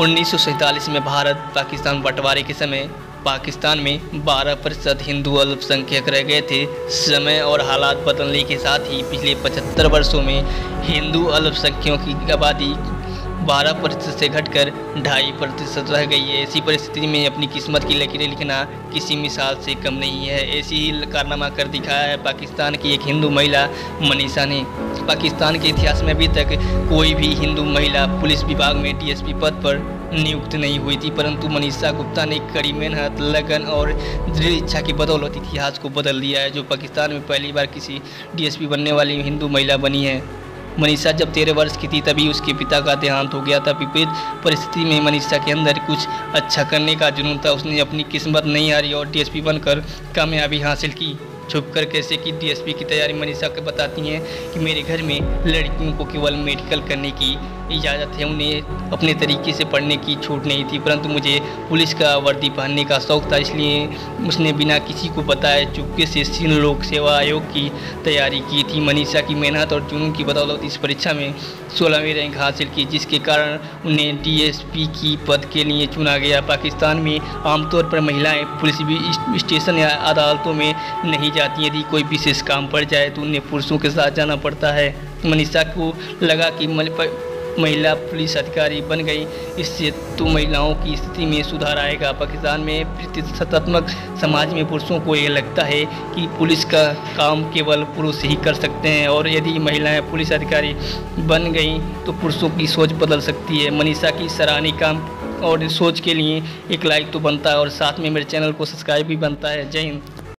उन्नीस सौ सैंतालीस में भारत पाकिस्तान बंटवारे के समय पाकिस्तान में 12 प्रतिशत हिंदू अल्पसंख्यक रह गए थे। समय और हालात बदलने के साथ ही पिछले 75 वर्षों में हिंदू अल्पसंख्यकों की आबादी 12 प्रतिशत से घटकर ढाई प्रतिशत रह गई है। ऐसी परिस्थिति में अपनी किस्मत की लकीरें लिखना किसी मिसाल से कम नहीं है। ऐसी ही कारनामा कर दिखाया है पाकिस्तान की एक हिंदू महिला, मनीषा ने। पाकिस्तान के इतिहास में अभी तक कोई भी हिंदू महिला पुलिस विभाग में डीएसपी पद पर नियुक्त नहीं हुई थी, परंतु मनीषा गुप्ता ने कड़ी मेहनत, लगन और दृढ़ इच्छा की बदौलत इतिहास को बदल दिया है, जो पाकिस्तान में पहली बार किसी डीएसपी बनने वाली हिंदू महिला बनी है। मनीषा, जब तेरह वर्ष की थी, तभी उसके पिता का देहांत हो गया था। विपरीत परिस्थिति में मनीषा के अंदर कुछ अच्छा करने का जुनून था। उसने अपनी किस्मत नहीं हारी और डी बनकर कामयाबी हासिल की। छुप कर कैसे की डीएसपी की तैयारी मनीषा के बताती हैं कि मेरे घर में लड़कियों को केवल मेडिकल करने की इजाज़त है, उन्हें अपने तरीके से पढ़ने की छूट नहीं थी, परंतु मुझे पुलिस का वर्दी पहनने का शौक़ था, इसलिए उसने बिना किसी को बताए चुपके से सिंध लोक सेवा आयोग की तैयारी की थी। मनीषा की मेहनत और जुनून की बदौलत इस परीक्षा में सोलहवीं रैंक हासिल की, जिसके कारण उन्हें डीएसपी की पद के लिए चुना गया। पाकिस्तान में आमतौर पर महिलाएँ पुलिस स्टेशन या अदालतों में नहीं जाती हैं। यदि कोई विशेष काम पड़ जाए तो उन्हें पुरुषों के साथ जाना पड़ता है। मनीषा को लगा कि महिला पुलिस अधिकारी बन गई। इससे तो महिलाओं की स्थिति में सुधार आएगा। पाकिस्तान में प्रतिशतात्मक समाज में पुरुषों को यह लगता है कि पुलिस का काम केवल पुरुष ही कर सकते हैं और यदि महिलाएँ पुलिस अधिकारी बन गई तो पुरुषों की सोच बदल सकती है। मनीषा की सराहनीय काम और सोच के लिए एक लाइक तो बनता है और साथ में मेरे चैनल को सब्सक्राइब भी बनता है। जय हिंद।